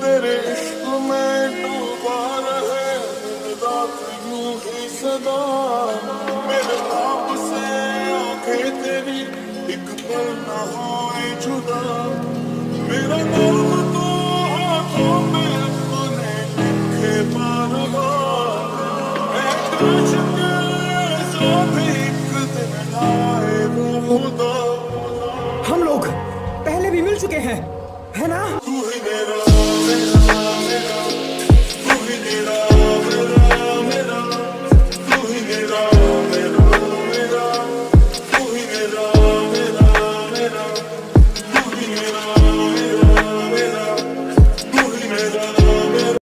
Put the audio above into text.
तेरे इश्क में डूबा रहे, रात यूँ ही सदा। मेरे ख्वाब से आँखें तेरी एक पल न होए जुदा। मेरा नाम तो हाथों में अपने लिखे बार हम लोग भी मिल चुके हैं है ना?